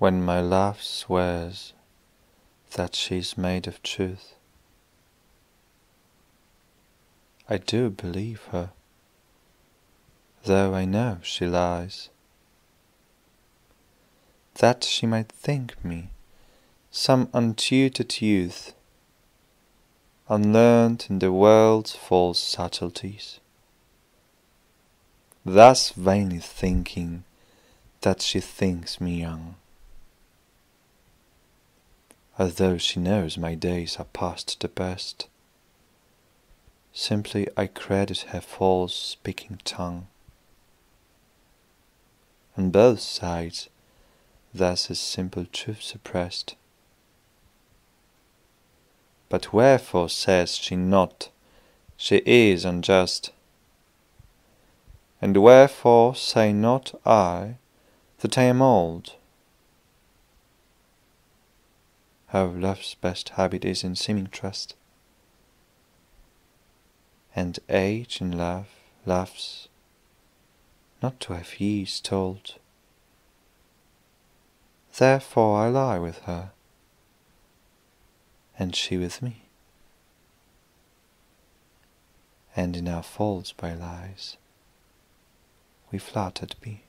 when my love swears that she's made of truth. I do believe her, though I know she lies, that she might think me some untutored youth, unlearned in the world's false subtleties, thus vainly thinking that she thinks me young although she knows my days are past the best. Simply I credit her false speaking tongue. On both sides thus is simple truth suppressed. But wherefore says she not, she is unjust? And wherefore say not I that I am old? How love's best habit is in seeming trust. And age in love loves not to have ease told. Therefore I lie with her, and she with me, and in our faults by lies we flattered be.